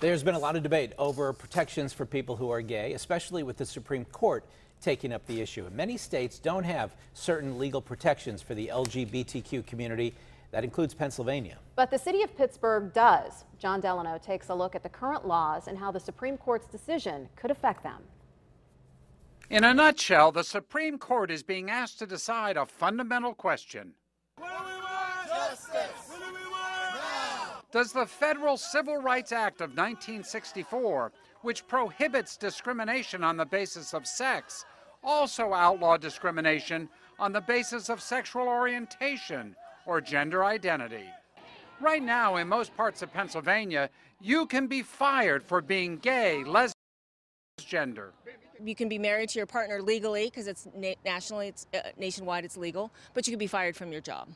There's been a lot of debate over protections for people who are gay, especially with the Supreme Court taking up the issue. Many states don't have certain legal protections for the LGBTQ community. That includes Pennsylvania. But the city of Pittsburgh does. Jon Delano takes a look at the current laws and how the Supreme Court's decision could affect them. In a nutshell, the Supreme Court is being asked to decide a fundamental question. Does the Federal Civil Rights Act of 1964, which prohibits discrimination on the basis of sex, also outlaw discrimination on the basis of sexual orientation or gender identity? Right now, in most parts of Pennsylvania, you can be fired for being gay, lesbian, gender. You can be married to your partner legally because it's na- nationally, it's uh, nationwide, it's legal, but you can be fired from your job.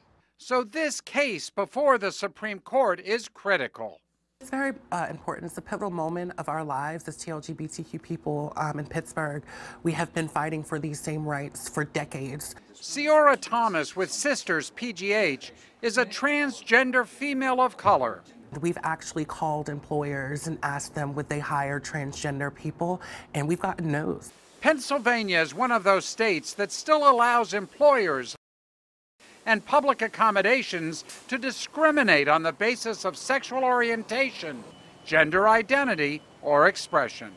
So this case before the Supreme Court is critical. It's very uh, important. It's a pivotal moment of our lives as LGBTQ people um, in Pittsburgh. We have been fighting for these same rights for decades. Ciora Thomas with Sisters PGH is a transgender female of color. We've actually called employers and asked them would they hire transgender people, and we've gotten no's. Pennsylvania is one of those states that still allows employers and public accommodations to discriminate on the basis of sexual orientation, gender identity, or expression.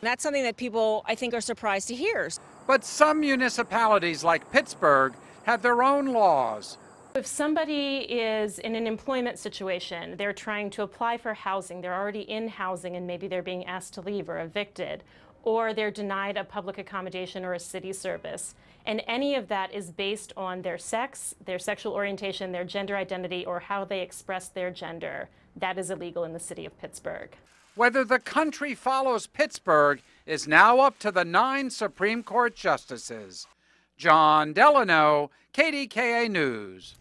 That's something that people, I think, are surprised to hear. But some municipalities like Pittsburgh have their own laws. If somebody is in an employment situation, they're trying to apply for housing, they're already in housing and maybe they're being asked to leave or evicted, or they're denied a public accommodation or a city service. And any of that is based on their sex, their sexual orientation, their gender identity, or how they express their gender. That is illegal in the city of Pittsburgh. Whether the country follows Pittsburgh is now up to the nine Supreme Court justices. Jon Delano, KDKA News.